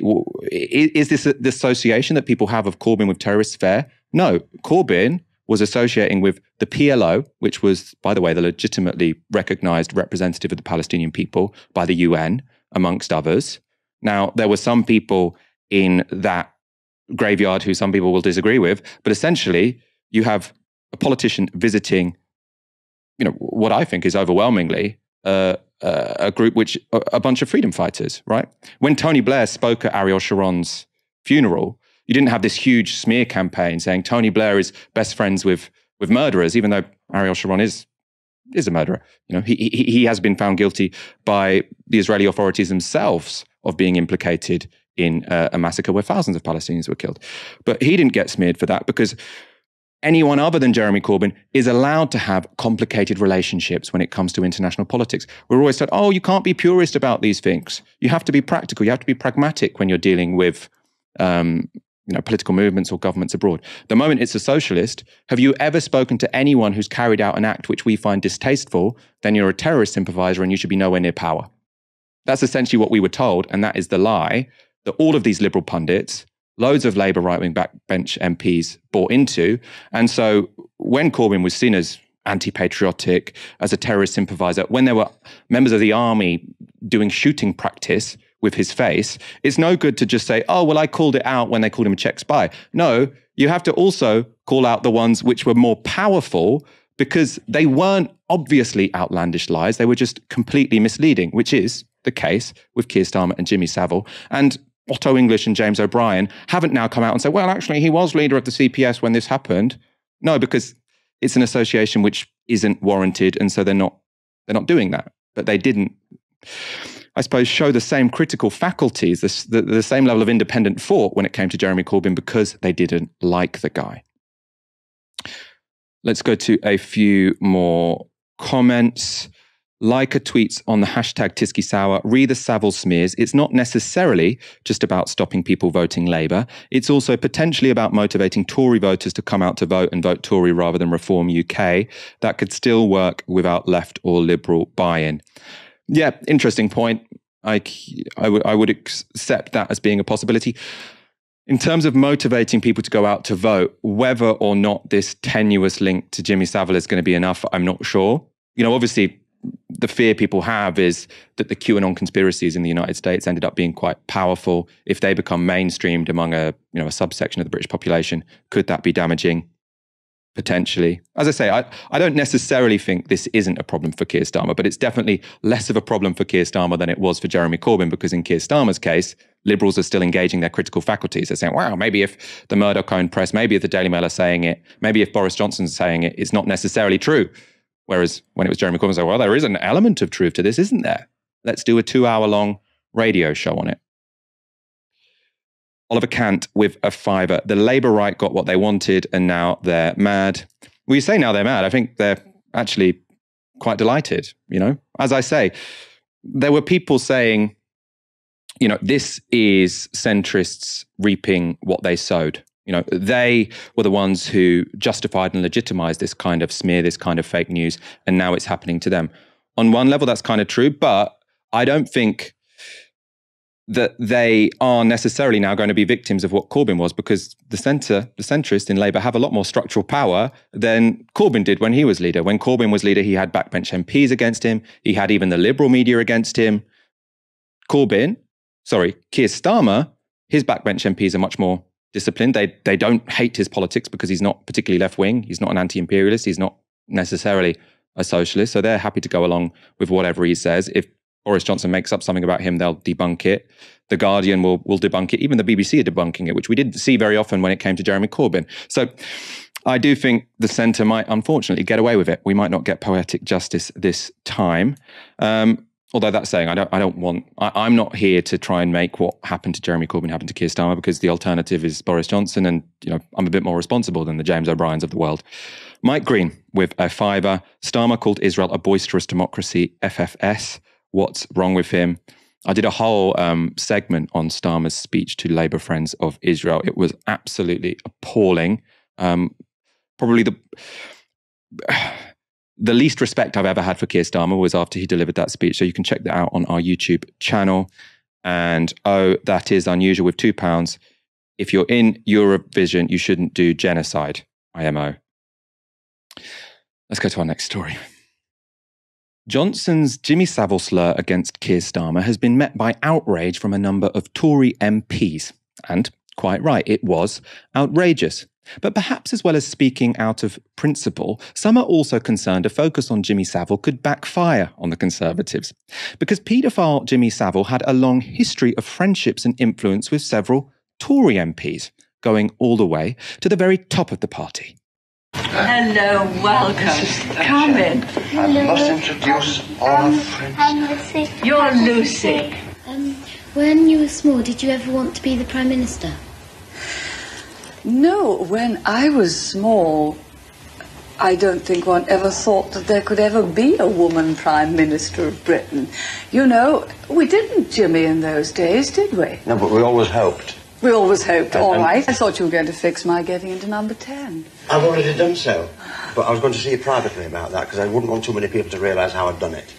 is this association that people have of Corbyn with terrorists fair? No, Corbyn was associating with the PLO, which was, by the way, the legitimately recognized representative of the Palestinian people by the UN, amongst others. Now, there were some people in that graveyard who some people will disagree with, but essentially, you have a politician visiting, you know, what I think is overwhelmingly uh, uh, a group which a bunch of freedom fighters, right? When Tony Blair spoke at Ariel Sharon's funeral, you didn't have this huge smear campaign saying Tony Blair is best friends with with murderers, even though Ariel Sharon is is a murderer. You know, he he, he has been found guilty by the Israeli authorities themselves of being implicated in uh, a massacre where thousands of Palestinians were killed. But he didn't get smeared for that because anyone other than Jeremy Corbyn is allowed to have complicated relationships when it comes to international politics. We're always told, oh, you can't be purist about these things. You have to be practical. You have to be pragmatic when you're dealing with um, you know, political movements or governments abroad. The moment it's a socialist, have you ever spoken to anyone who's carried out an act which we find distasteful? Then you're a terrorist sympathizer and you should be nowhere near power. That's essentially what we were told, and that is the lie that all of these liberal pundits, loads of Labour right wing backbench MPs bought into. And so when Corbyn was seen as anti patriotic, as a terrorist sympathizer, when there were members of the army doing shooting practice, with his face, it's no good to just say, oh, well, I called it out when they called him a Czech spy. No, you have to also call out the ones which were more powerful because they weren't obviously outlandish lies. They were just completely misleading, which is the case with Keir Starmer and Jimmy Savile. And Otto English and James O'Brien haven't now come out and said, well, actually, he was leader of the CPS when this happened. No, because it's an association which isn't warranted. And so they're not, they're not doing that. But they didn't. I suppose, show the same critical faculties, the, the, the same level of independent thought when it came to Jeremy Corbyn because they didn't like the guy. Let's go to a few more comments. Leica tweets on the hashtag Tysky Sour, read the Savile smears. It's not necessarily just about stopping people voting Labour. It's also potentially about motivating Tory voters to come out to vote and vote Tory rather than Reform UK. That could still work without left or liberal buy in. Yeah, interesting point. I, I, would accept that as being a possibility. In terms of motivating people to go out to vote, whether or not this tenuous link to Jimmy Savile is going to be enough, I'm not sure. You know, obviously, the fear people have is that the QAnon conspiracies in the United States ended up being quite powerful. If they become mainstreamed among a you know a subsection of the British population, could that be damaging? Potentially. As I say, I, I don't necessarily think this isn't a problem for Keir Starmer, but it's definitely less of a problem for Keir Starmer than it was for Jeremy Corbyn, because in Keir Starmer's case, liberals are still engaging their critical faculties. They're saying, wow, maybe if the Murdoch owned press, maybe if the Daily Mail are saying it, maybe if Boris Johnson's saying it, it's not necessarily true. Whereas when it was Jeremy Corbyn, saying, well, there is an element of truth to this, isn't there? Let's do a two hour long radio show on it. Oliver Kant with a fiver. The Labour right got what they wanted and now they're mad. Well, you say now they're mad. I think they're actually quite delighted. You know, as I say, there were people saying, you know, this is centrists reaping what they sowed. You know, they were the ones who justified and legitimized this kind of smear, this kind of fake news, and now it's happening to them. On one level, that's kind of true, but I don't think that they are necessarily now going to be victims of what Corbyn was because the centre, the centrists in Labour have a lot more structural power than Corbyn did when he was leader. When Corbyn was leader, he had backbench MPs against him. He had even the liberal media against him. Corbyn, sorry, Keir Starmer, his backbench MPs are much more disciplined. They they don't hate his politics because he's not particularly left wing. He's not an anti-imperialist. He's not necessarily a socialist. So they're happy to go along with whatever he says. If Boris Johnson makes up something about him, they'll debunk it. The Guardian will will debunk it. Even the BBC are debunking it, which we didn't see very often when it came to Jeremy Corbyn. So I do think the centre might unfortunately get away with it. We might not get poetic justice this time. Um, although that's saying I don't I don't want I, am not here to try and make what happened to Jeremy Corbyn happen to Keir Starmer because the alternative is Boris Johnson and you know I'm a bit more responsible than the James O'Briens of the world. Mike Green with a fiver. Starmer called Israel a boisterous democracy. FFS what's wrong with him. I did a whole um, segment on Starmer's speech to Labour Friends of Israel. It was absolutely appalling. Um, probably the the least respect I've ever had for Keir Starmer was after he delivered that speech. So you can check that out on our YouTube channel. And oh, that is unusual with two pounds. If you're in Eurovision, you shouldn't do genocide. IMO. Let's go to our next story. Johnson's Jimmy Savile slur against Keir Starmer has been met by outrage from a number of Tory MPs. And quite right, it was outrageous. But perhaps as well as speaking out of principle, some are also concerned a focus on Jimmy Savile could backfire on the Conservatives. Because paedophile Jimmy Savile had a long history of friendships and influence with several Tory MPs, going all the way to the very top of the party.
Hello, welcome. Come in.
Hello. I must introduce all um, friends. I'm
Lucy. You're Lucy.
Um, when you were small, did you ever want to be the Prime Minister?
No, when I was small, I don't think one ever thought that there could ever be a woman Prime Minister of Britain. You know, we didn't, Jimmy, in those days, did we?
No, but we always hoped.
We always hoped, all right. I thought you were going to fix my getting into number 10.
I've already done so. But I was going to see you privately about that because I wouldn't want too many people to realise how I'd done it.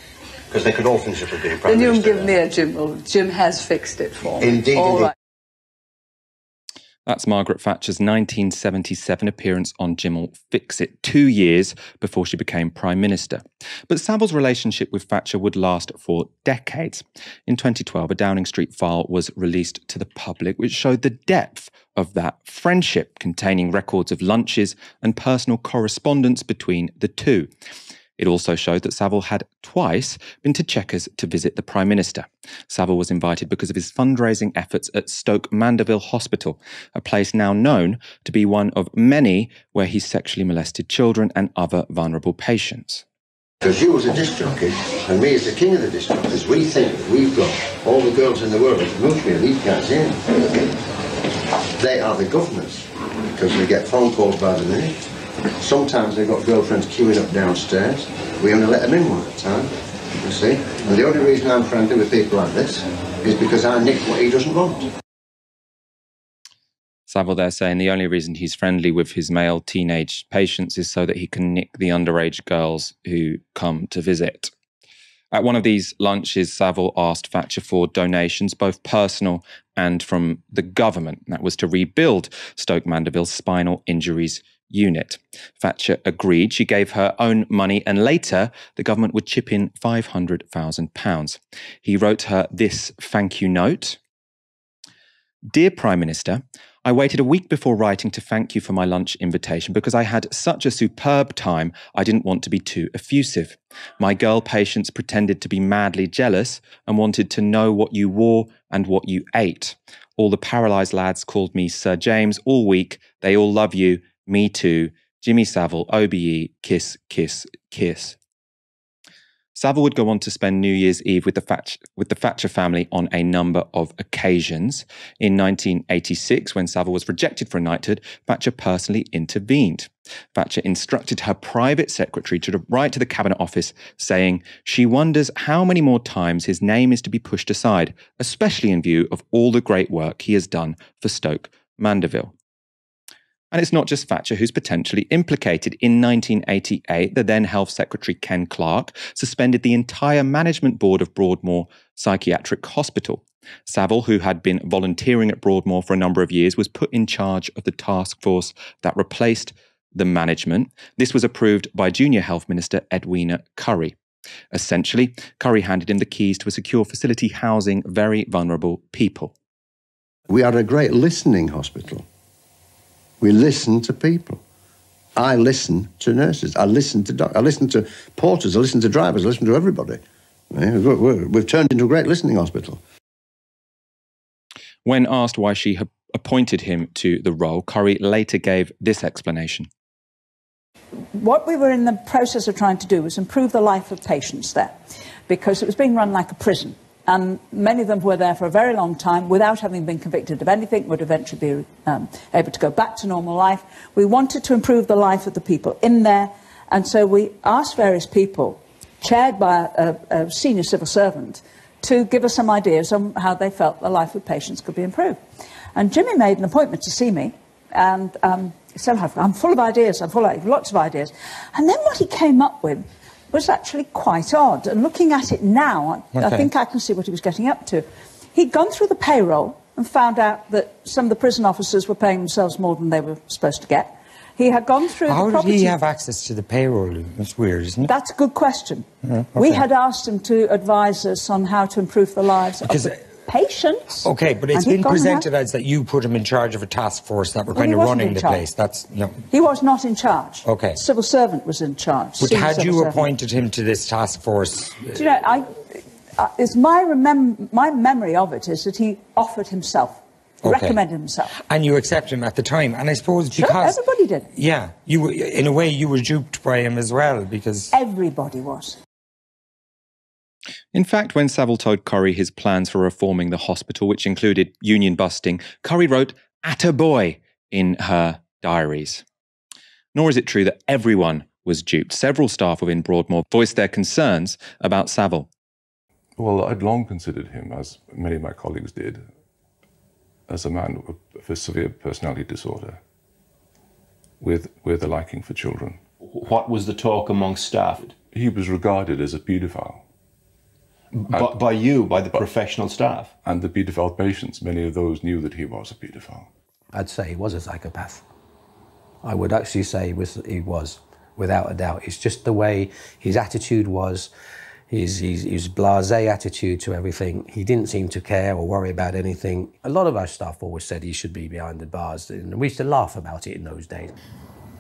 Because they could all finish up with being Prime
Then you
can
give me a Jim. Well, Jim has fixed it for
me. Indeed,
all
indeed.
Right.
That's Margaret Thatcher's 1977 appearance on Jim'll Fix It, two years before she became Prime Minister. But Savile's relationship with Thatcher would last for decades. In 2012, a Downing Street file was released to the public, which showed the depth of that friendship, containing records of lunches and personal correspondence between the two. It also showed that Savile had twice been to Chequers to visit the Prime Minister. Savile was invited because of his fundraising efforts at Stoke Mandeville Hospital, a place now known to be one of many where he sexually molested children and other vulnerable patients.
Because you as a disc jockey, and me as the king of the disc jockeys, we think we've got all the girls in the world. Most of these guys in. They are the governors, because we get phone calls by the minute. Sometimes they've got girlfriends queuing up downstairs. We only let them in one at a time, you see. And the only reason I'm friendly with people like this is because I nick what he doesn't want.
Savile there saying the only reason he's friendly with his male teenage patients is so that he can nick the underage girls who come to visit. At one of these lunches, Savile asked Thatcher for donations, both personal and from the government. That was to rebuild Stoke Mandeville's spinal injuries unit. Thatcher agreed. She gave her own money, and later the government would chip in £500,000. He wrote her this thank you note Dear Prime Minister, I waited a week before writing to thank you for my lunch invitation because I had such a superb time, I didn't want to be too effusive. My girl patients pretended to be madly jealous and wanted to know what you wore and what you ate. All the paralysed lads called me Sir James all week. They all love you me Too, Jimmy Savile, OBE, Kiss, Kiss, Kiss. Savile would go on to spend New Year's Eve with the, Thatcher, with the Thatcher family on a number of occasions. In 1986, when Savile was rejected for a knighthood, Thatcher personally intervened. Thatcher instructed her private secretary to write to the Cabinet Office saying she wonders how many more times his name is to be pushed aside, especially in view of all the great work he has done for Stoke Mandeville. And it's not just Thatcher who's potentially implicated. In 1988, the then Health Secretary Ken Clarke suspended the entire management board of Broadmoor Psychiatric Hospital. Savile, who had been volunteering at Broadmoor for a number of years, was put in charge of the task force that replaced the management. This was approved by Junior Health Minister Edwina Currie. Essentially, Currie handed him the keys to a secure facility housing very vulnerable people.
We are a great listening hospital. We listen to people. I listen to nurses. I listen to doc- I listen to porters. I listen to drivers. I listen to everybody. We've turned into a great listening hospital.
When asked why she appointed him to the role, Currie later gave this explanation.
What we were in the process of trying to do was improve the life of patients there because it was being run like a prison. And many of them were there for a very long time without having been convicted of anything, would eventually be um, able to go back to normal life. We wanted to improve the life of the people in there. And so we asked various people, chaired by a, a senior civil servant, to give us some ideas on how they felt the life of patients could be improved. And Jimmy made an appointment to see me, and um, I'm full of ideas, I'm full of lots of ideas. And then what he came up with was actually quite odd. And looking at it now, okay. I think I can see what he was getting up to. He'd gone through the payroll and found out that some of the prison officers were paying themselves more than they were supposed to get. He had gone through
How
the property...
did he have access to the payroll? That's weird, isn't it?
That's a good question. Yeah, okay. We had asked him to advise us on how to improve the lives because of the patients.
Okay, but it's been presented as that you put him in charge of a task force that were well, kind of running the place. That's no.
He was not in charge.
Okay.
Civil servant was in charge.
But had you servant. appointed him to this task force?
Do you know, I, uh, it's my, remem- my memory of it is that he offered himself okay. recommended himself.
And you accepted him at the time. And I suppose
sure,
because
everybody did.
Yeah, you were, in a way you were duped by him as well because
everybody was.
In fact, when Savile told Currie his plans for reforming the hospital, which included union busting, Currie wrote "at a boy" in her diaries. Nor is it true that everyone was duped. Several staff within Broadmoor voiced their concerns about Savile.
Well, I'd long considered him, as many of my colleagues did, as a man with a severe personality disorder with, with a liking for children.
What was the talk among staff?
He was regarded as a paedophile.
By, by you, by the professional staff?
And the paedophile patients, many of those knew that he was a paedophile.
I'd say he was a psychopath. I would actually say he was, without a doubt. It's just the way his attitude was his, his, his blasé attitude to everything. He didn't seem to care or worry about anything. A lot of our staff always said he should be behind the bars, and we used to laugh about it in those days.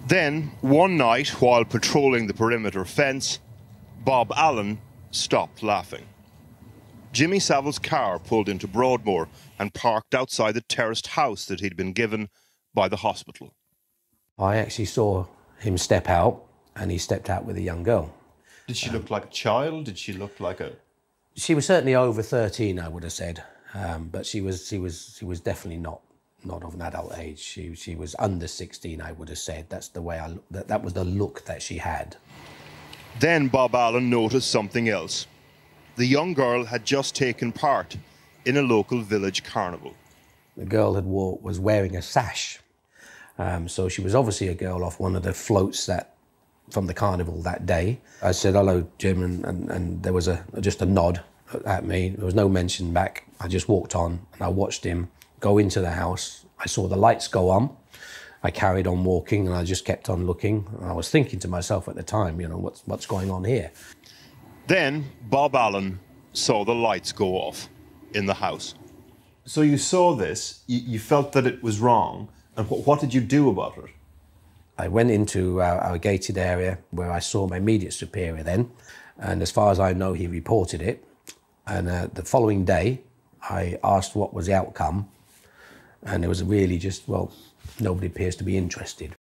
Then, one night, while patrolling the perimeter fence, Bob Allen stopped laughing. Jimmy Savile's car pulled into Broadmoor and parked outside the terraced house that he'd been given by the hospital.
I actually saw him step out, and he stepped out with a young girl.
Did she look like a child? Did she look like a?
She was certainly over thirteen, I would have said, um, but she was she was she was definitely not not of an adult age. She she was under sixteen, I would have said. That's the way I that that was the look that she had.
Then Bob Allen noticed something else. The young girl had just taken part in a local village carnival.
The girl had wore, was wearing a sash, um, so she was obviously a girl off one of the floats that from the carnival that day. I said hello, Jim, and, and, and there was a just a nod at me. There was no mention back. I just walked on and I watched him go into the house. I saw the lights go on. I carried on walking and I just kept on looking. And I was thinking to myself at the time, you know, what's what's going on here?
Then Bob Allen saw the lights go off in the house.
So you saw this, you, you felt that it was wrong, and what, what did you do about it?
I went into our, our, gated area where I saw my immediate superior then, and as far as I know, he reported it. And uh, the following day, I asked what was the outcome, and it was really just, well, nobody appears to be interested.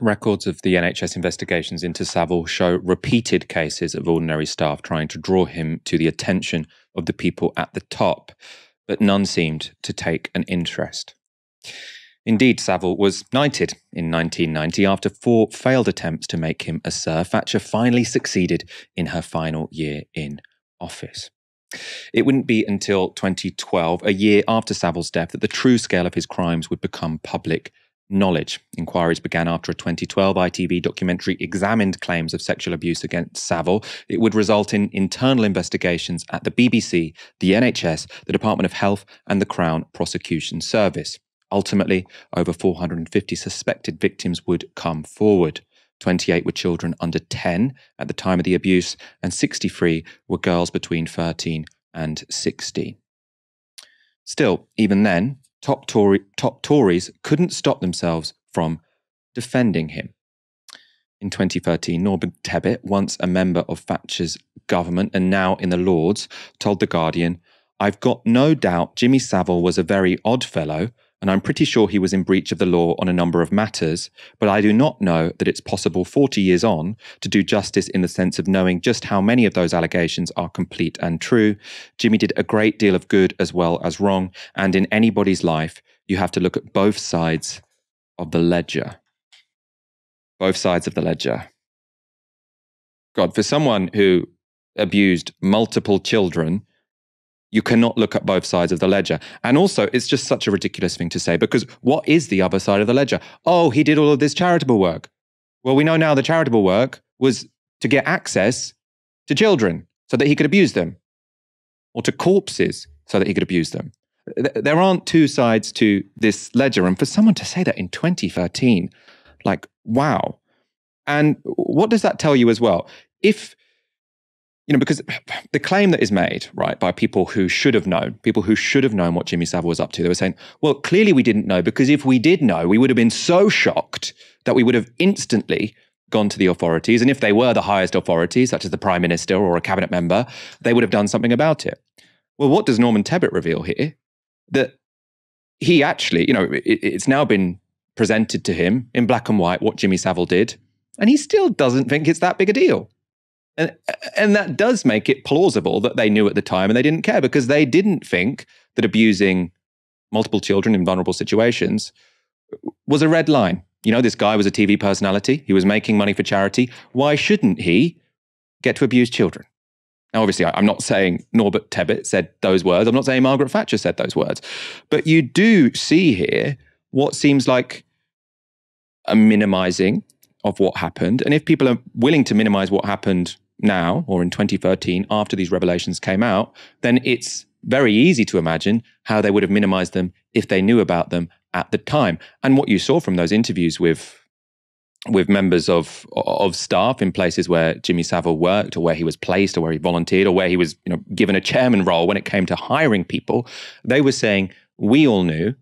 Records of the NHS investigations into Savile show repeated cases of ordinary staff trying to draw him to the attention of the people at the top, but none seemed to take an interest. Indeed, Savile was knighted in 1990 after four failed attempts to make him a Sir. Thatcher finally succeeded in her final year in office. It wouldn't be until 2012, a year after Savile's death, that the true scale of his crimes would become public knowledge. Inquiries began after a 2012 ITV documentary examined claims of sexual abuse against Savile. It would result in internal investigations at the BBC, the NHS, the Department of Health, and the Crown Prosecution Service. Ultimately, over 450 suspected victims would come forward. 28 were children under 10 at the time of the abuse, and 63 were girls between 13 and 16. Still, even then, top, Tory, top Tories couldn't stop themselves from defending him. In 2013, Norman Tebbit, once a member of Thatcher's government and now in the Lords, told The Guardian, I've got no doubt Jimmy Savile was a very odd fellow and I'm pretty sure he was in breach of the law on a number of matters, but I do not know that it's possible 40 years on to do justice in the sense of knowing just how many of those allegations are complete and true. Jimmy did a great deal of good as well as wrong, and in anybody's life, you have to look at both sides of the ledger. Both sides of the ledger. God, for someone who abused multiple children, you cannot look at both sides of the ledger. And also, it's just such a ridiculous thing to say because what is the other side of the ledger? Oh, he did all of this charitable work. Well, we know now the charitable work was to get access to children so that he could abuse them, or to corpses so that he could abuse them. There aren't two sides to this ledger. And for someone to say that in 2013, like, wow. And what does that tell you as well? If you know, because the claim that is made, right, by people who should have known, people who should have known what Jimmy Savile was up to, they were saying, well, clearly we didn't know because if we did know, we would have been so shocked that we would have instantly gone to the authorities. And if they were the highest authorities, such as the prime minister or a cabinet member, they would have done something about it. Well, what does Norman Tebbit reveal here? That he actually, you know, it, it's now been presented to him in black and white what Jimmy Savile did, and he still doesn't think it's that big a deal. And, and that does make it plausible that they knew at the time and they didn't care because they didn't think that abusing multiple children in vulnerable situations was a red line. You know, this guy was a TV personality, he was making money for charity. Why shouldn't he get to abuse children? Now, obviously, I'm not saying Norman Tebbit said those words. I'm not saying Margaret Thatcher said those words. But you do see here what seems like a minimizing of what happened. And if people are willing to minimize what happened now or in 2013 after these revelations came out, then it's very easy to imagine how they would have minimized them if they knew about them at the time. And what you saw from those interviews with with members of of staff in places where Jimmy Savile worked or where he was placed or where he volunteered or where he was you know given a chairman role when it came to hiring people, they were saying, We all knew,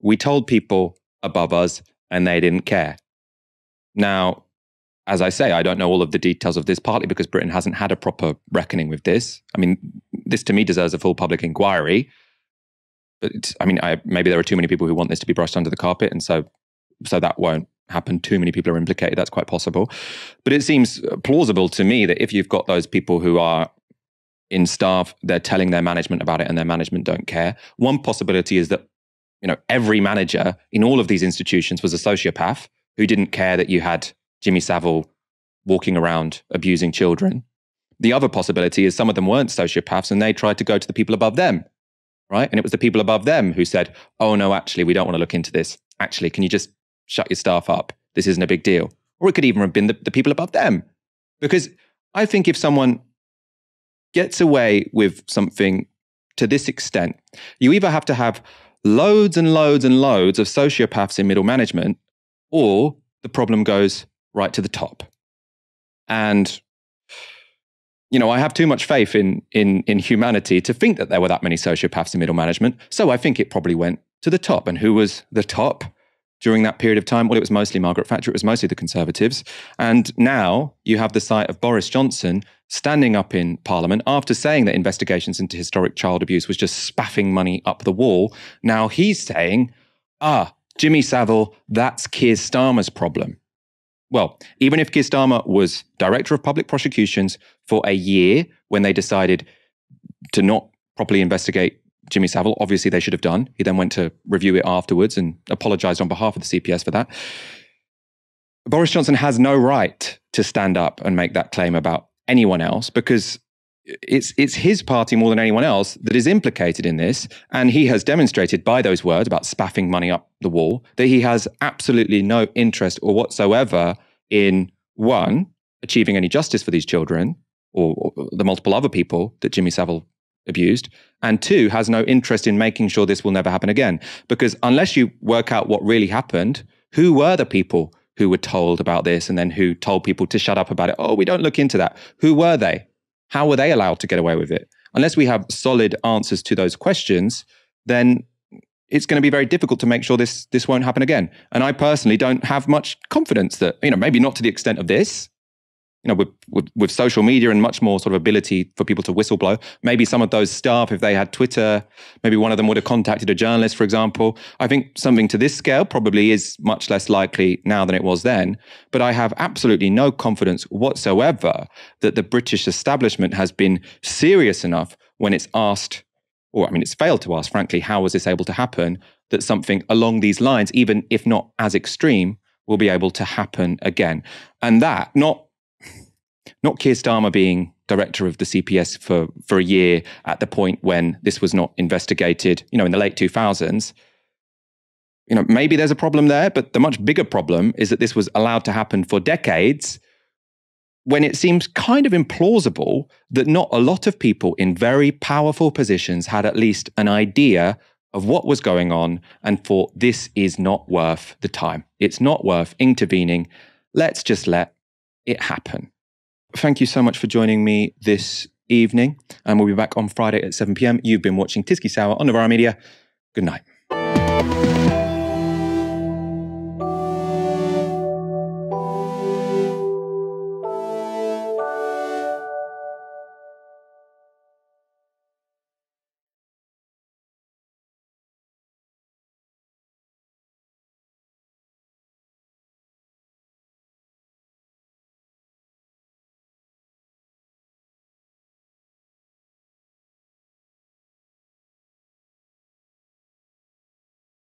we told people above us, and they didn't care. Now, as I say, I don't know all of the details of this, partly because Britain hasn't had a proper reckoning with this. I mean, this to me deserves a full public inquiry. But I mean, I, maybe there are too many people who want this to be brushed under the carpet, and so so that won't happen. Too many people are implicated. That's quite possible. But it seems plausible to me that if you've got those people who are in staff, they're telling their management about it, and their management don't care. One possibility is that you know every manager in all of these institutions was a sociopath who didn't care that you had Jimmy Savile walking around abusing children. The other possibility is some of them weren't sociopaths and they tried to go to the people above them, right? And it was the people above them who said, oh, no, actually, we don't want to look into this. Actually, can you just shut your staff up? This isn't a big deal. Or it could even have been the, the people above them. Because I think if someone gets away with something to this extent, you either have to have loads and loads and loads of sociopaths in middle management, or the problem goes right to the top. And you know, I have too much faith in in in humanity to think that there were that many sociopaths in middle management. So I think it probably went to the top. And who was the top during that period of time? Well, it was mostly Margaret Thatcher. It was mostly the Conservatives. And now you have the sight of Boris Johnson standing up in Parliament after saying that investigations into historic child abuse was just spaffing money up the wall. Now he's saying, ah, Jimmy Savile, that's Keir Starmer's problem. Well, even if Keir was director of public prosecutions for a year when they decided to not properly investigate Jimmy Savile, obviously they should have done. He then went to review it afterwards and apologized on behalf of the CPS for that. Boris Johnson has no right to stand up and make that claim about anyone else because it's it's his party more than anyone else that is implicated in this, and he has demonstrated by those words about spaffing money up the wall that he has absolutely no interest or whatsoever in one achieving any justice for these children or, or the multiple other people that Jimmy Savile abused, and two has no interest in making sure this will never happen again. Because unless you work out what really happened, who were the people who were told about this and then who told people to shut up about it? Oh, we don't look into that. Who were they? How were they allowed to get away with it? Unless we have solid answers to those questions, then it's going to be very difficult to make sure this this won't happen again. And I personally don't have much confidence that you know maybe not to the extent of this, you know, with, with, with social media and much more sort of ability for people to whistleblow. Maybe some of those staff, if they had Twitter, maybe one of them would have contacted a journalist, for example. I think something to this scale probably is much less likely now than it was then. But I have absolutely no confidence whatsoever that the British establishment has been serious enough when it's asked, or I mean, it's failed to ask, frankly, how was this able to happen? That something along these lines, even if not as extreme, will be able to happen again. And that, not not Keir Starmer being director of the CPS for, for a year at the point when this was not investigated, you know, in the late 2000s. You know, maybe there's a problem there, but the much bigger problem is that this was allowed to happen for decades when it seems kind of implausible that not a lot of people in very powerful positions had at least an idea of what was going on and thought this is not worth the time. It's not worth intervening. Let's just let it happen. Thank you so much for joining me this evening. And we'll be back on Friday at 7 p.m. You've been watching Tysky Sour on Novara Media. Good night.